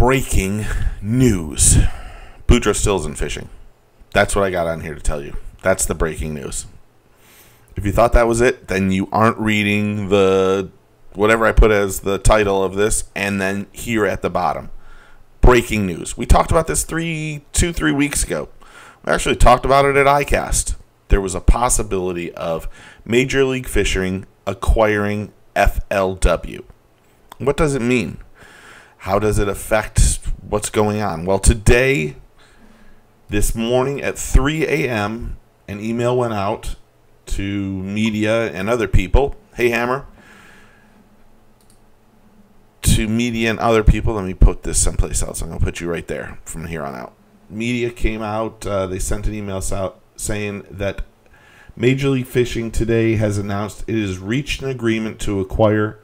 breaking news. Boudreaux still isn't fishing. That's what I got on here to tell you. That's the breaking news. If you thought that was it, then you aren't reading the whatever I put as the title of this, and then here at the bottom. Breaking news. We talked about this three, two, three weeks ago. We actually talked about it at ICAST. There was a possibility of Major League Fishing acquiring FLW. What does it mean? How does it affect what's going on? Well, today, this morning at 3 a.m., an email went out to media and other people. Hey, Hammer. To media and other people. Let me put this someplace else. I'm going to put you right there from here on out. Media came out. Uh, they sent an email out saying that Major League Fishing today has announced it has reached an agreement to acquire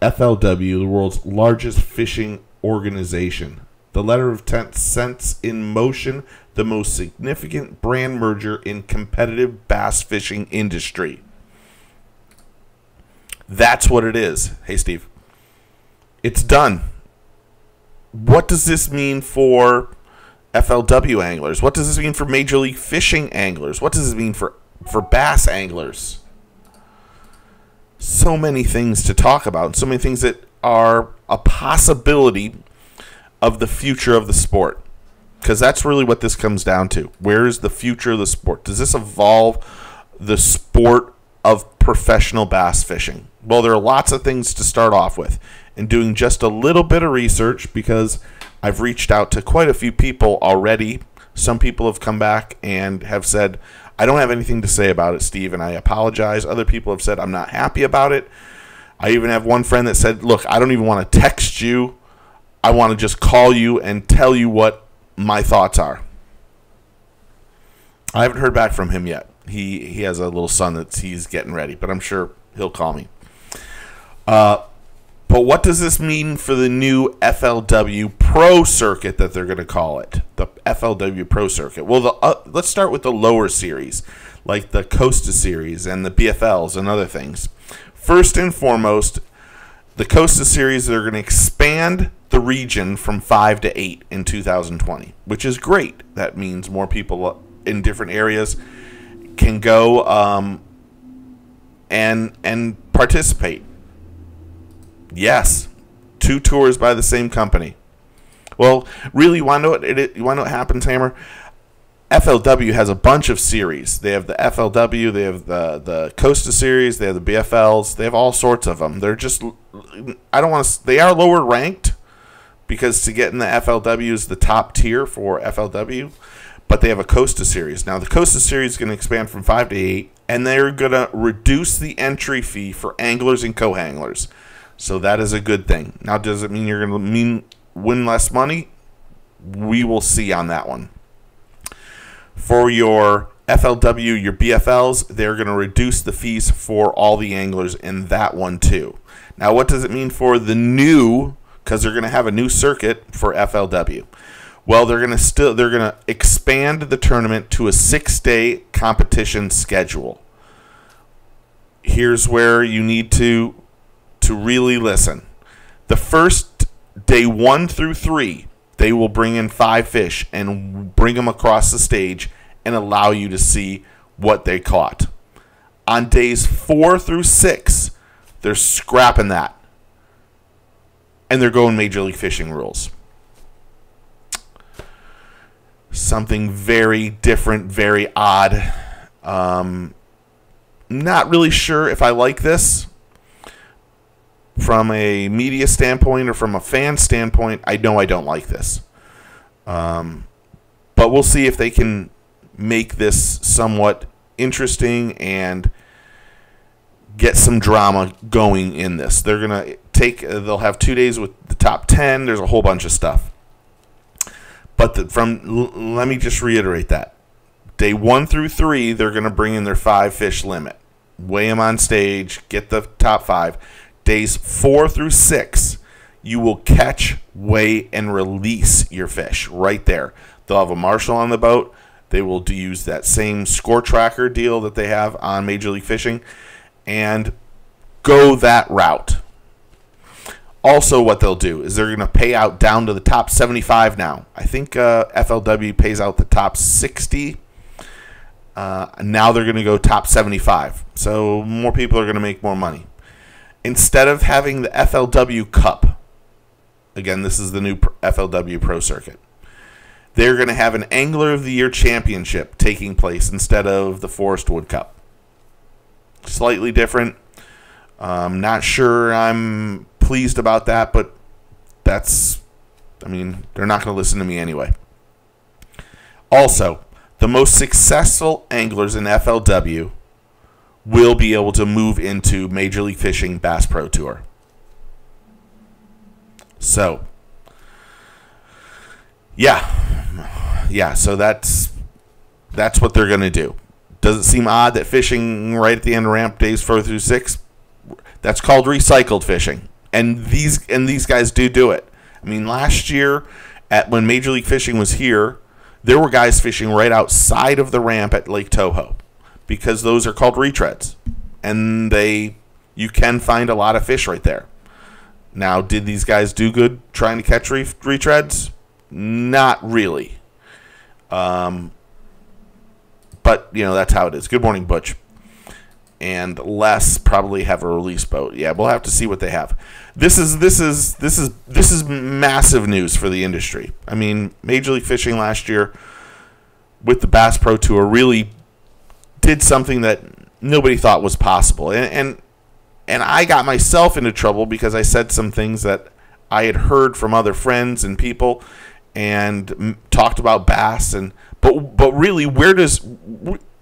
FLW, the world's largest fishing organization. The letter of intent sets in motion the most significant brand merger in competitive bass fishing industry. That's what it is. Hey, Steve. It's done. What does this mean for FLW anglers? What does this mean for Major League Fishing anglers? What does this mean for, for bass anglers? So many things to talk about, so many things that are a possibility of the future of the sport. Because that's really what this comes down to. Where is the future of the sport? Does this evolve the sport of professional bass fishing? Well, there are lots of things to start off with. And doing just a little bit of research because I've reached out to quite a few people already. Some people have come back and have said, I don't have anything to say about it, Steve, and I apologize. Other people have said I'm not happy about it. I even have one friend that said, Look, I don't even want to text you. I want to just call you and tell you what my thoughts are. I haven't heard back from him yet. He he has a little son that he's getting ready, but I'm sure he'll call me. Uh, but what does this mean for the new FLW Pro Circuit that they're going to call it? The FLW Pro Circuit. Well, the uh, let's start with the lower series, like the Costa Series and the BFLs and other things. First and foremost, the Costa Series they're going to expand the region from 5 to 8 in 2020, which is great. That means more people in different areas can go um, and and participate Yes, two tours by the same company. Well, really, know what it, know what happens, Hammer? FLW has a bunch of series. They have the FLW, they have the the Costa series, they have the BFLs, they have all sorts of them. They're just I don't want to they are lower ranked because to get in the FLW is the top tier for FLW, but they have a Costa series. Now the Costa series is going to expand from 5 to 8 and they're going to reduce the entry fee for anglers and co-anglers. So that is a good thing. Now, does it mean you're going to mean win less money? We will see on that one. For your FLW, your BFLs, they're going to reduce the fees for all the anglers in that one too. Now, what does it mean for the new? Because they're going to have a new circuit for FLW. Well, they're going to still they're going to expand the tournament to a six-day competition schedule. Here's where you need to to really listen. The first day one through three, they will bring in five fish and bring them across the stage and allow you to see what they caught. On days four through six, they're scrapping that. And they're going Major League Fishing rules. Something very different, very odd. Um, not really sure if I like this from a media standpoint or from a fan standpoint, I know I don't like this. Um, but we'll see if they can make this somewhat interesting and get some drama going in this. They're going to take, uh, they'll have two days with the top 10. There's a whole bunch of stuff. But the, from, let me just reiterate that. Day one through three, they're going to bring in their five fish limit. Weigh them on stage, get the top five days four through six, you will catch, weigh, and release your fish right there. They'll have a marshal on the boat. They will use that same score tracker deal that they have on Major League Fishing and go that route. Also, what they'll do is they're going to pay out down to the top 75 now. I think uh, FLW pays out the top 60. Uh, now they're going to go top 75. So more people are going to make more money. Instead of having the FLW Cup, again, this is the new FLW Pro Circuit, they're going to have an Angler of the Year championship taking place instead of the Forrest Wood Cup. Slightly different. I'm not sure I'm pleased about that, but that's, I mean, they're not going to listen to me anyway. Also, the most successful anglers in FLW will be able to move into Major League Fishing Bass Pro Tour. So, yeah, yeah. So that's that's what they're going to do. Does it seem odd that fishing right at the end of ramp days four through six? That's called recycled fishing and these and these guys do do it. I mean, last year at when Major League Fishing was here, there were guys fishing right outside of the ramp at Lake Toho because those are called retreads, and they you can find a lot of fish right there. Now, did these guys do good trying to catch re- retreads? Not really. Um, but you know that's how it is. Good morning, Butch and less probably have a release boat. Yeah, we'll have to see what they have. This is this is this is this is massive news for the industry. I mean, Major League Fishing last year with the Bass Pro Tour really did something that nobody thought was possible. And and and I got myself into trouble because I said some things that I had heard from other friends and people and talked about bass and but but really where does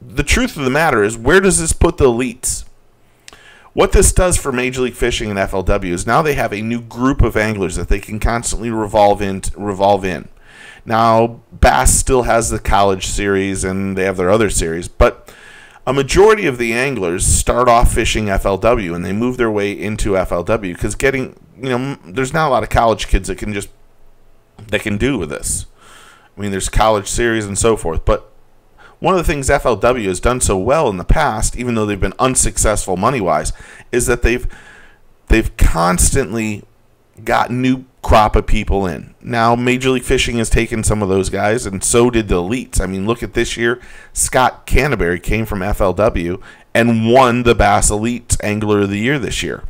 the truth of the matter is, where does this put the elites? What this does for Major League Fishing and FLW is now they have a new group of anglers that they can constantly revolve in. Revolve in. Now, Bass still has the college series and they have their other series, but a majority of the anglers start off fishing FLW and they move their way into FLW because getting, you know, there's not a lot of college kids that can just that can do with this. I mean, there's college series and so forth, but one of the things FLW has done so well in the past, even though they've been unsuccessful money wise, is that they've they've constantly got new crop of people in. Now Major League Fishing has taken some of those guys, and so did the elites. I mean, look at this year. Scott Canterbury came from FLW and won the Bass Elite Angler of the Year this year.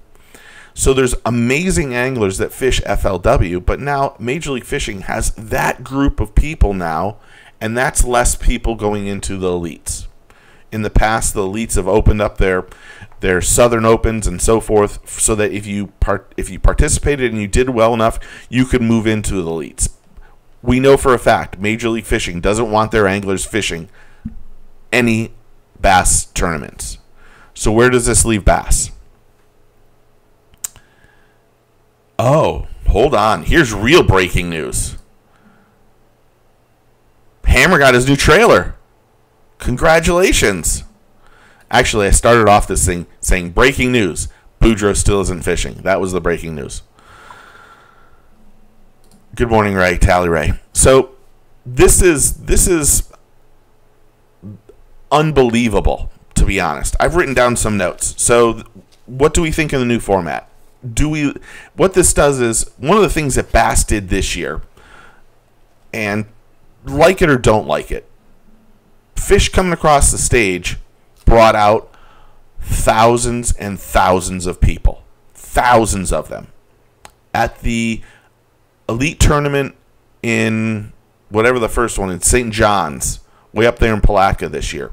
So there's amazing anglers that fish FLW, but now Major League Fishing has that group of people now and that's less people going into the elites. In the past, the elites have opened up their their Southern Opens and so forth, so that if you part if you participated and you did well enough, you could move into the elites. We know for a fact Major League Fishing doesn't want their anglers fishing any bass tournaments. So where does this leave bass? Oh, hold on. Here's real breaking news. Hammer got his new trailer. Congratulations. Actually, I started off this thing saying breaking news. Boudreaux still isn't fishing. That was the breaking news. Good morning, Ray. Tally Ray. So this is this is unbelievable, to be honest. I've written down some notes. So what do we think of the new format? Do we what this does is one of the things that Bass did this year, and like it or don't like it, fish coming across the stage brought out thousands and thousands of people, thousands of them. At the elite tournament in whatever the first one in St. John's, way up there in Palatka this year.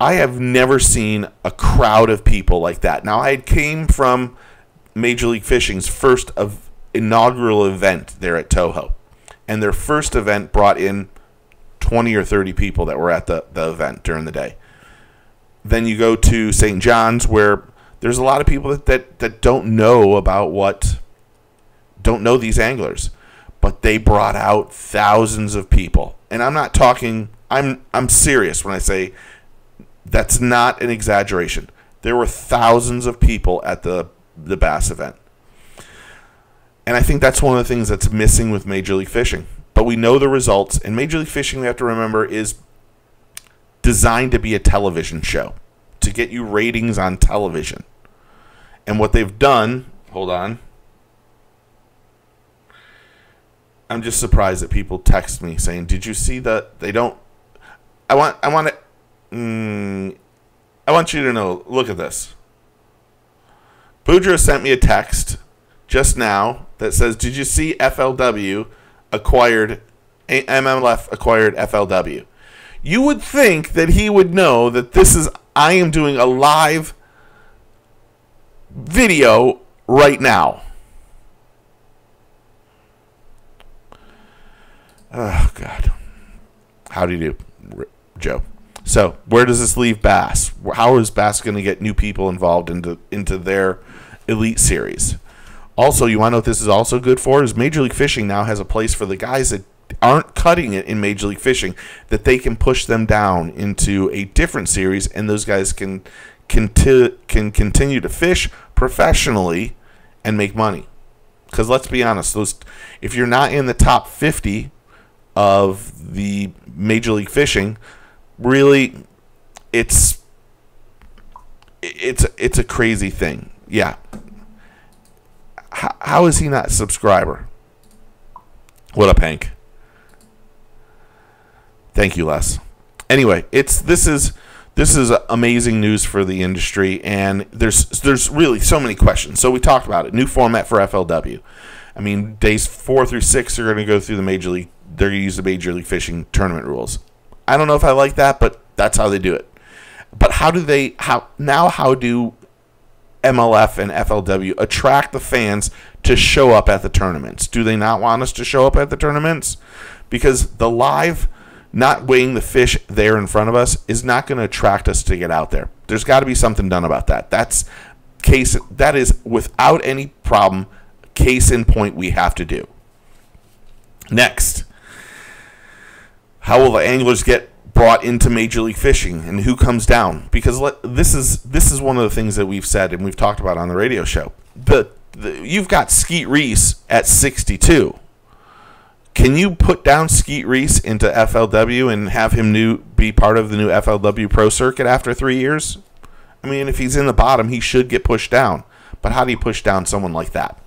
I have never seen a crowd of people like that. Now I came from Major League Fishing's first of inaugural event there at Toho and their first event brought in 20 or 30 people that were at the, the event during the day. Then you go to St. John's where there's a lot of people that, that, that don't know about what, don't know these anglers, but they brought out thousands of people. And I'm not talking, I'm, I'm serious when I say that's not an exaggeration. There were thousands of people at the, the bass event. And I think that's one of the things that's missing with Major League Fishing. But we know the results, and Major League Fishing, we have to remember, is designed to be a television show to get you ratings on television. And what they've done, hold on. I'm just surprised that people text me saying, "Did you see that they don't?" I want I want to. Mm, I want you to know. Look at this. Boudreaux sent me a text just now that says, "Did you see FLW acquired MLF acquired FLW?" You would think that he would know that this is I am doing a live video right now. Oh God, how do you do, Joe? So where does this leave Bass? How is Bass going to get new people involved into into their elite series? Also, you want to know what this is also good for is Major League Fishing now has a place for the guys that aren't cutting it in Major League Fishing that they can push them down into a different series, and those guys can conti- can continue to fish professionally and make money. Because let's be honest, those if you're not in the top 50 of the Major League Fishing, really, it's it's it's a crazy thing. Yeah. How, how is he not a subscriber? What up, Hank? Thank you, Les. Anyway, it's this is this is amazing news for the industry, and there's there's really so many questions. So we talked about it. New format for FLW. I mean, days four through six are going to go through the major league. They're going to use the major league fishing tournament rules. I don't know if I like that, but that's how they do it. But how do they how now? How do MLF and FLW attract the fans to show up at the tournaments? Do they not want us to show up at the tournaments? Because the live not weighing the fish there in front of us is not going to attract us to get out there. There's got to be something done about that. That's case that is without any problem case in point we have to do. Next, how will the anglers get brought into major league fishing and who comes down? Because let, this is this is one of the things that we've said and we've talked about on the radio show. The, the you've got Skeet Reese at 62 can you put down Skeet Reese into FLW and have him new be part of the new FLW Pro Circuit after three years? I mean, if he's in the bottom, he should get pushed down. But how do you push down someone like that?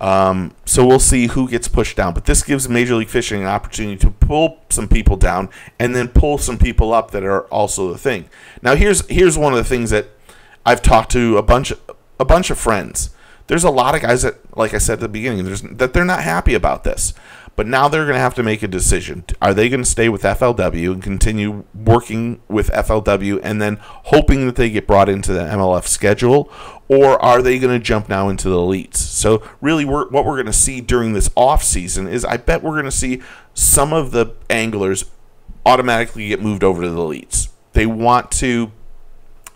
Um, so we'll see who gets pushed down. But this gives Major League Fishing an opportunity to pull some people down and then pull some people up that are also the thing. Now here's here's one of the things that I've talked to a bunch of, a bunch of friends there's a lot of guys that, like I said at the beginning, there's that they're not happy about this. But now they're going to have to make a decision. Are they going to stay with FLW and continue working with FLW and then hoping that they get brought into the MLF schedule? Or are they going to jump now into the elites? So, really, we're, what we're going to see during this off season is I bet we're going to see some of the anglers automatically get moved over to the elites. They want to,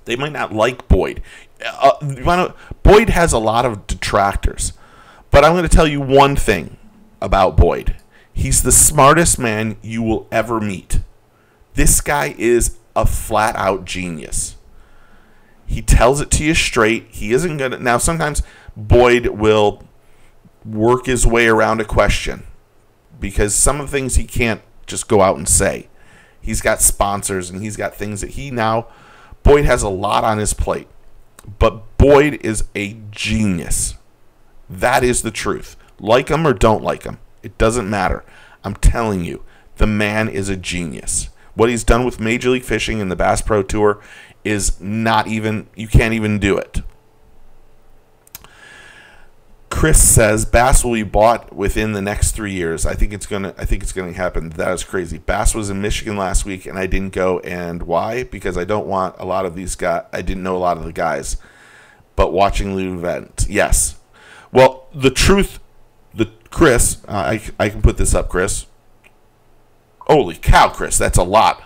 they might not like Boyd uh, Boyd has a lot of detractors, but I'm going to tell you one thing about Boyd. He's the smartest man you will ever meet. This guy is a flat out genius. He tells it to you straight. He isn't going to. Now, sometimes Boyd will work his way around a question because some of the things he can't just go out and say. He's got sponsors and he's got things that he now. Boyd has a lot on his plate. But Boyd is a genius. That is the truth. Like him or don't like him, it doesn't matter. I'm telling you, the man is a genius. What he's done with Major League Fishing and the Bass Pro Tour is not even, you can't even do it. Chris says Bass will be bought within the next three years. I think it's gonna. I think it's gonna happen. That is crazy. Bass was in Michigan last week, and I didn't go. And why? Because I don't want a lot of these guys. I didn't know a lot of the guys, but watching the event, yes. Well, the truth, the Chris, uh, I I can put this up, Chris. Holy cow, Chris, that's a lot.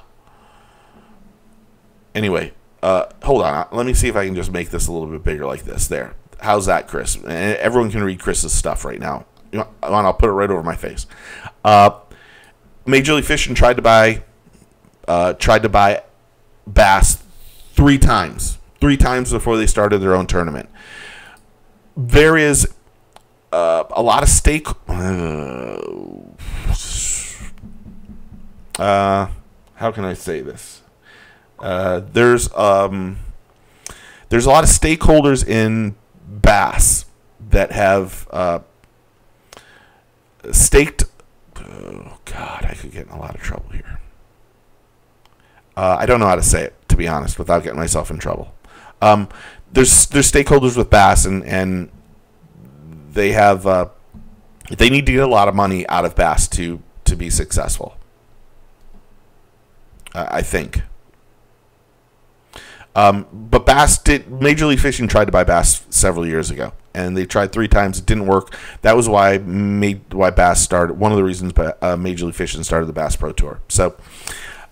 Anyway, uh, hold on. Let me see if I can just make this a little bit bigger like this. There. How's that, Chris? Everyone can read Chris's stuff right now. You know, I'll put it right over my face. Uh, Major League Fishing tried to buy uh, tried to buy Bass three times, three times before they started their own tournament. There is uh, a lot of stake. Uh, how can I say this? Uh, there's um, there's a lot of stakeholders in bass that have uh, staked. Oh God, I could get in a lot of trouble here. Uh, I don't know how to say it to be honest, without getting myself in trouble. Um, there's there's stakeholders with Bass, and and they have uh, they need to get a lot of money out of Bass to to be successful. I think. Um, but Bass did. Major League Fishing tried to buy Bass several years ago, and they tried three times. It didn't work. That was why made why Bass started. One of the reasons uh, Major League Fishing started the Bass Pro Tour. So,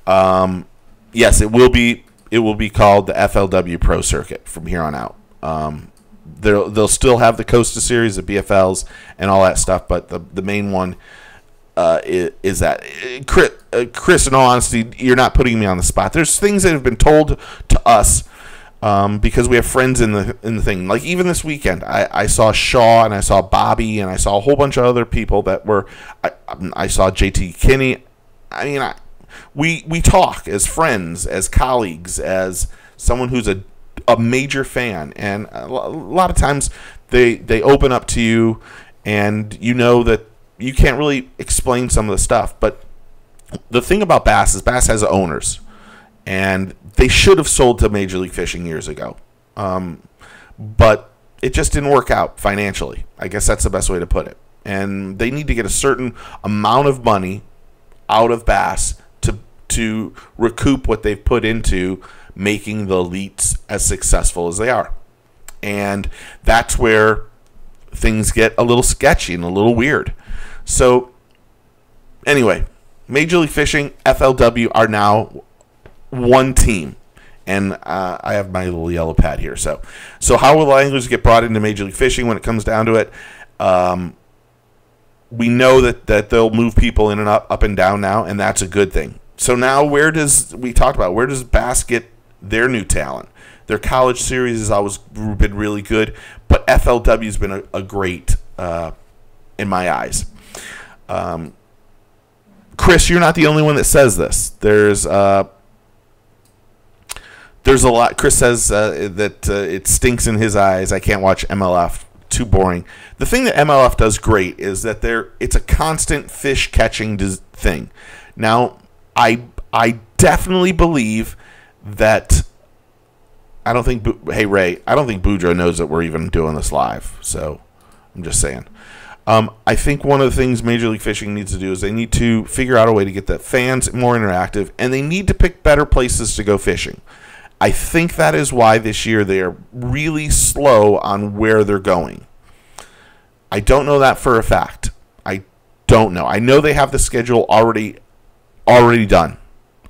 um, yes, it will be it will be called the FLW Pro Circuit from here on out. Um, they'll they'll still have the Costa Series, the BFLs, and all that stuff, but the the main one uh, is, is, that Chris, uh, Chris? In all honesty, you're not putting me on the spot. There's things that have been told to us. Um, because we have friends in the in the thing. Like even this weekend, I, I saw Shaw and I saw Bobby and I saw a whole bunch of other people that were. I, I saw JT Kenney. I mean, I, we we talk as friends, as colleagues, as someone who's a a major fan, and a lot of times they they open up to you, and you know that you can't really explain some of the stuff. But the thing about Bass is Bass has owners, and they should have sold to Major League Fishing years ago, um, but it just didn't work out financially. I guess that's the best way to put it. And they need to get a certain amount of money out of Bass to to recoup what they've put into making the elites as successful as they are. And that's where things get a little sketchy and a little weird. So, anyway, Major League Fishing, FLW are now one team. And uh, I have my little yellow pad here. So, so how will anglers get brought into Major League Fishing when it comes down to it? Um, we know that, that they'll move people in and up, up and down now, and that's a good thing so now where does we talked about where does Bass get their new talent? Their college series has always been really good, but FLW has been a, a great uh, in my eyes. Um, Chris, you're not the only one that says this. There's uh, there's a lot. Chris says uh, that uh, it stinks in his eyes. I can't watch MLF. Too boring. The thing that MLF does great is that there it's a constant fish catching thing. Now, I I definitely believe that I don't think hey Ray, I don't think Boudreaux knows that we're even doing this live. So I'm just saying. Um, I think one of the things Major League Fishing needs to do is they need to figure out a way to get the fans more interactive, and they need to pick better places to go fishing. I think that is why this year they are really slow on where they're going. I don't know that for a fact. I don't know. I know they have the schedule already already done.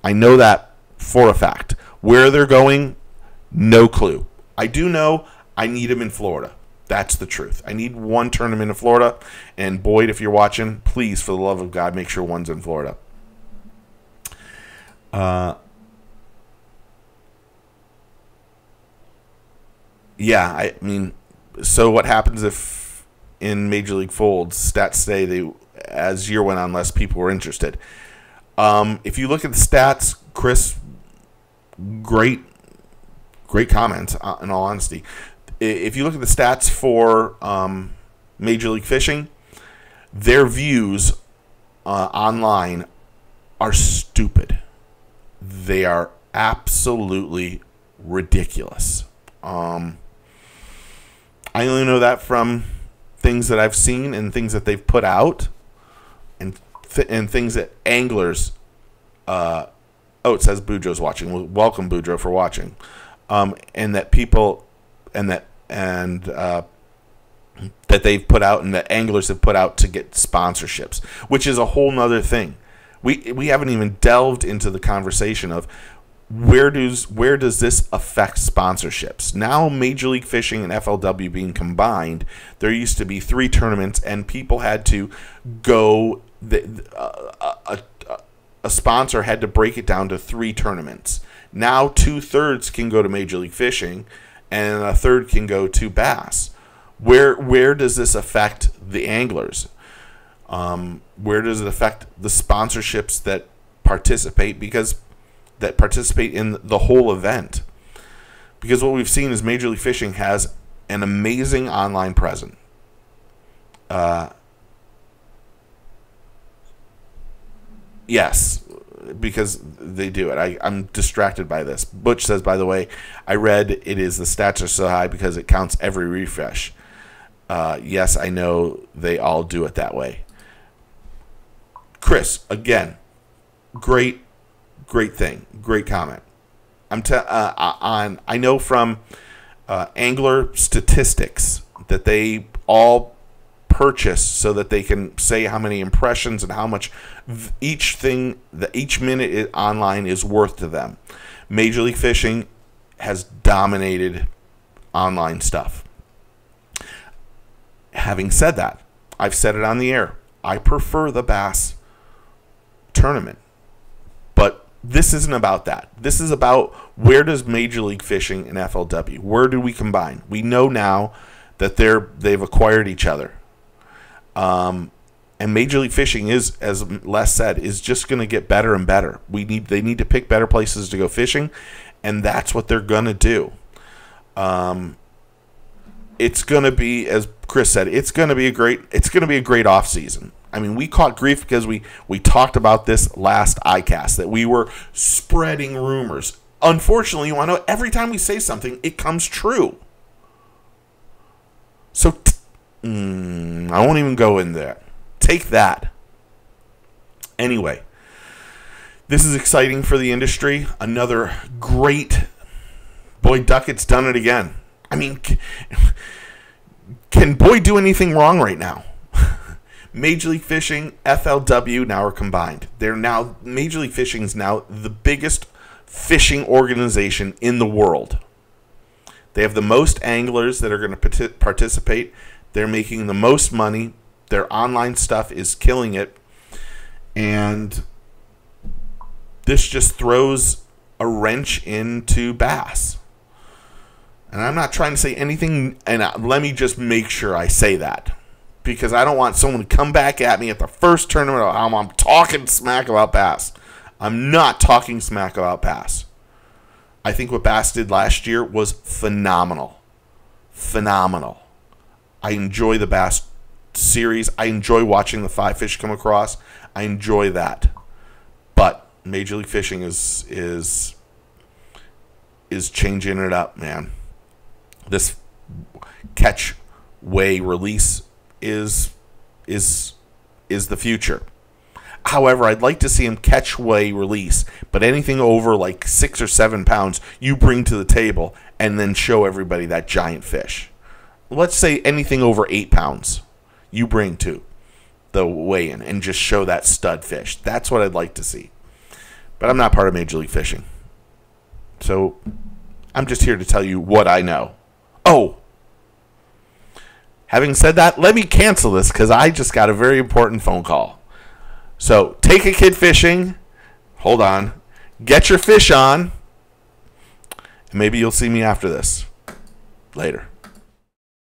I know that for a fact. Where they're going, no clue. I do know I need them in Florida. That's the truth. I need one tournament in Florida. And Boyd, if you're watching, please, for the love of God, make sure one's in Florida. Uh, yeah, I mean, so what happens if in Major League Folds stats say they, as year went on, less people were interested? Um, if you look at the stats, Chris, great, great comments. Uh, in all honesty, if you look at the stats for um, Major League Fishing, their views uh, online are stupid. They are absolutely ridiculous. Um, I only know that from things that I've seen and things that they've put out and th- and things that anglers. Uh, oh, it says Boudreaux's watching. Well, welcome Boudreaux for watching, um, and that people and that and uh, that they've put out and that anglers have put out to get sponsorships, which is a whole nother thing. We we haven't even delved into the conversation of where does where does this affect sponsorships? Now Major League Fishing and FLW being combined, there used to be three tournaments and people had to go the, uh, a, a, a sponsor had to break it down to three tournaments. Now two thirds can go to Major League Fishing, and a third can go to Bass. Where where does this affect the anglers? Um, where does it affect the sponsorships that participate because that participate in the whole event? Because what we've seen is Major League Fishing has an amazing online presence. Uh, Yes, because they do it. I, I'm distracted by this. Butch says, by the way, I read it is the stats are so high because it counts every refresh. Uh, yes, I know they all do it that way. Chris, again, great, great thing, great comment. I'm te- uh, on. I know from uh, angler statistics that they all purchase so that they can say how many impressions and how much each thing that each minute online is worth to them. Major League Fishing has dominated online stuff. Having said that, I've said it on the air. I prefer the bass tournament. But this isn't about that. This is about where does Major League Fishing and FLW, where do we combine? We know now that they're they've acquired each other. Um, and Major League Fishing is, as Les said, is just going to get better and better. We need they need to pick better places to go fishing, and that's what they're going to do. Um, it's going to be, as Chris said, it's going to be a great it's going to be a great off season. I mean, we caught grief because we we talked about this last ICAST that we were spreading rumors. Unfortunately, you want to know every time we say something, it comes true. So mm, I won't even go in there. Take that. Anyway, this is exciting for the industry. Another great. Boyd Duckett's done it again. I mean, can Boyd do anything wrong right now? Major League Fishing, FLW now are combined. They're now Major League Fishing is now the biggest fishing organization in the world. They have the most anglers that are going to participate. They're making the most money. Their online stuff is killing it. And this just throws a wrench into bass. And I'm not trying to say anything, and uh, let me just make sure I say that. Because I don't want someone to come back at me at the first tournament I'm, I'm talking smack about bass. I'm not talking smack about bass. I think what Bass did last year was phenomenal. Phenomenal. I enjoy the Bass series. I enjoy watching the five fish come across. I enjoy that. But Major League Fishing is is is changing it up, man. This catch weigh release is is is the future. However, I'd like to see him catch weigh release, but anything over like six or seven pounds, you bring to the table and then show everybody that giant fish. Let's say anything over eight pounds, you bring to the weigh in and just show that stud fish. That's what I'd like to see. But I'm not part of Major League Fishing. So I'm just here to tell you what I know. Oh, having said that, let me cancel this because I just got a very important phone call. So take a kid fishing. Hold on. Get your fish on. And maybe you'll see me after this. Later.